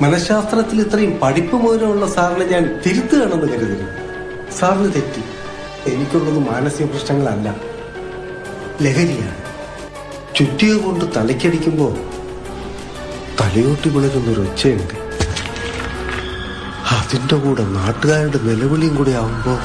മനഃശാസ്ത്രത്തിൽ ഇത്രയും പഠിപ്പ് മൂലമുള്ള സാറിനെ ഞാൻ തിരുത്തുകയാണെന്ന് കരുതരുത് സാറിന് തെറ്റി. എനിക്കുള്ളത് മാനസിക പ്രശ്നങ്ങളല്ല. ലഹരിയാണ്. ചുറ്റിക കൊണ്ട് തലയ്ക്കടിക്കുമ്പോൾ തലയോട്ടി വിളരുന്നൊരു ഒച്ചയുണ്ട്. അതിന്റെ കൂടെ നാട്ടുകാരുടെ നിലവിളിയും കൂടി ആവുമ്പോ